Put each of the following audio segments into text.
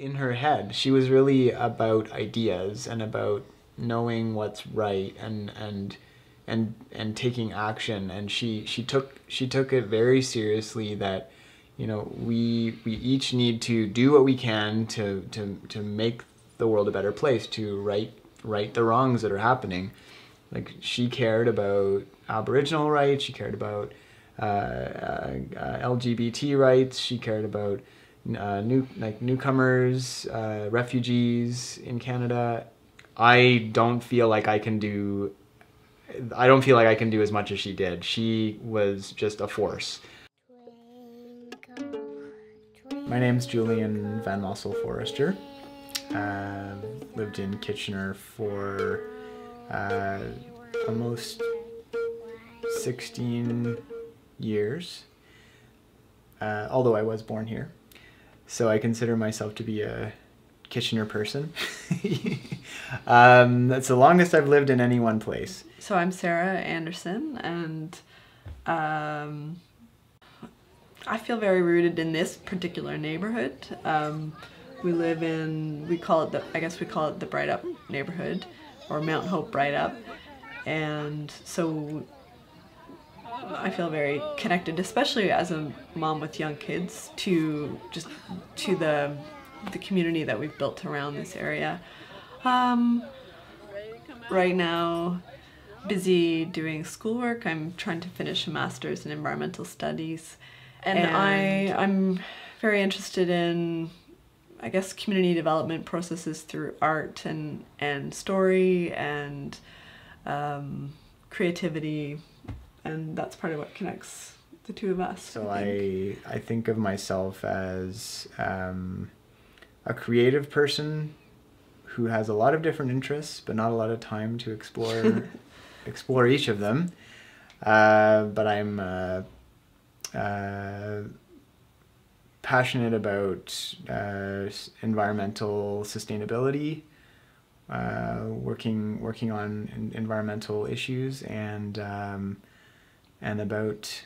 in her head. She was really about ideas and about knowing what's right and and and and taking action and she she took she took it very seriously that you know we we each need to do what we can to to to make the world a better place to right right the wrongs that are happening like she cared about aboriginal rights she cared about uh, uh, uh, lgbt rights she cared about uh, new like newcomers uh, refugees in canada i don't feel like i can do i don't feel like i can do as much as she did she was just a force my name's Julian Van Mossel Forrester. Uh, lived in Kitchener for uh, almost 16 years, uh, although I was born here. So I consider myself to be a Kitchener person. um, that's the longest I've lived in any one place. So I'm Sarah Anderson, and um, I feel very rooted in this particular neighborhood. Um, we live in, we call it the, I guess we call it the Breithaupt neighborhood, or Mount Hope Breithaupt. And so I feel very connected, especially as a mom with young kids, to just to the the community that we've built around this area. Um, right now, busy doing schoolwork. I'm trying to finish a master's in environmental studies, and, and I I'm very interested in I guess community development processes through art and and story and um, creativity, and that's part of what connects the two of us. So I think. I, I think of myself as um, a creative person who has a lot of different interests, but not a lot of time to explore explore each of them. Uh, but I'm uh, uh, passionate about uh, environmental sustainability, uh, working working on environmental issues, and um, and about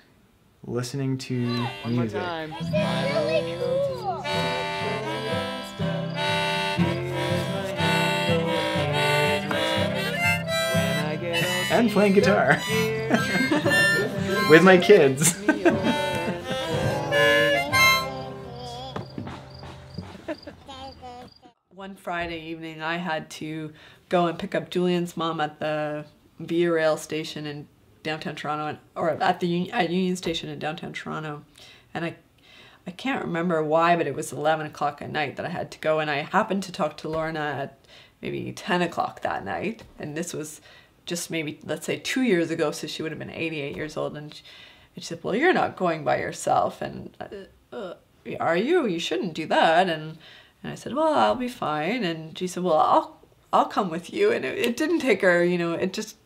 listening to One music. and playing guitar with my kids. One Friday evening, I had to go and pick up Julian's mom at the Via Rail station in downtown Toronto, or at the at Union Station in downtown Toronto, and I I can't remember why, but it was 11 o'clock at night that I had to go, and I happened to talk to Lorna at maybe 10 o'clock that night, and this was just maybe, let's say, two years ago, so she would have been 88 years old, and she, and she said, well, you're not going by yourself, and uh, uh, are you? You shouldn't do that, and and I said, well, I'll be fine. And she said, well, I'll, I'll come with you. And it, it didn't take her, you know, it just,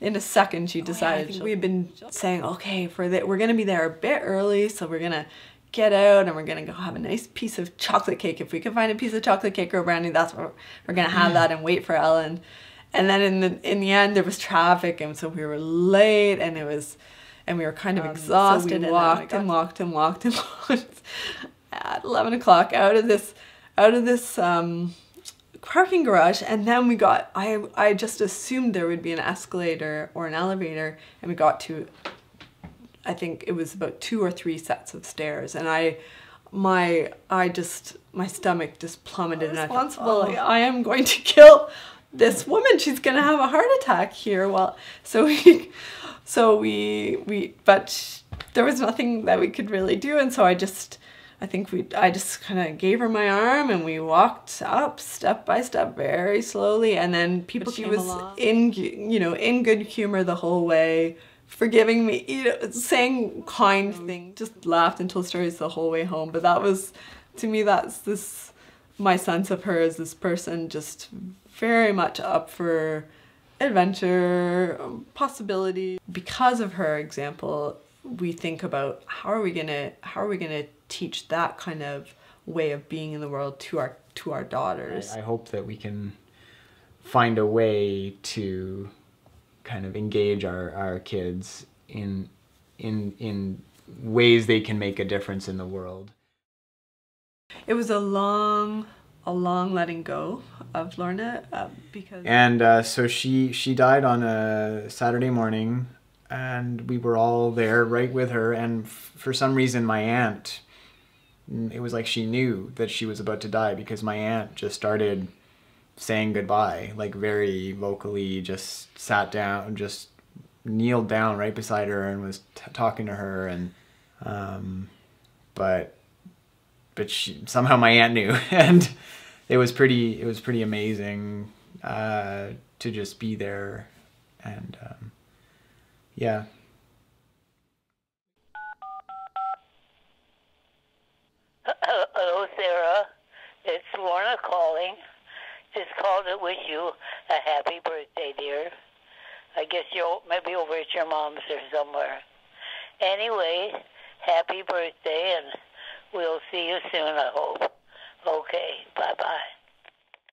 in a second she decided. Oh, yeah, we had been saying, okay, for that, we're going to be there a bit early. So we're going to get out and we're going to go have a nice piece of chocolate cake. If we can find a piece of chocolate cake or brownie, that's what we're going to have that and wait for Ellen. And then in the, in the end, there was traffic. And so we were late and it was, and we were kind of um, exhausted so we and walked and walked and walked and walked at 11 o'clock out of this out of this um, parking garage and then we got, I, I just assumed there would be an escalator or an elevator and we got to, I think it was about two or three sets of stairs and I, my, I just, my stomach just plummeted and I thought, oh. I am going to kill this woman. She's going to have a heart attack here. Well, so we, so we, we, but there was nothing that we could really do and so I just, I think we I just kind of gave her my arm and we walked up step by step very slowly and then people she was along. in you know in good humor the whole way forgiving me you know saying kind mm. things just laughed and told stories the whole way home but that was to me that's this my sense of her as this person just very much up for adventure possibility because of her example we think about how are we gonna how are we gonna teach that kind of way of being in the world to our to our daughters. I, I hope that we can find a way to kind of engage our, our kids in in in ways they can make a difference in the world. It was a long a long letting go of Lorna uh, because and uh, so she she died on a Saturday morning, and we were all there right with her. And f- for some reason, my aunt, mm, it was like she knew that she was about to die because my aunt just started saying goodbye, like very vocally, just sat down, just kneeled down right beside her and was t- talking to her, and um, but but she, somehow my aunt knew and it was pretty it was pretty amazing uh, to just be there and um, yeah Hello, Sarah. It's Lorna calling. Just called to wish you a happy birthday, dear. I guess you're maybe over at your mom's or somewhere. Anyway, happy birthday, and we'll see you soon, I hope.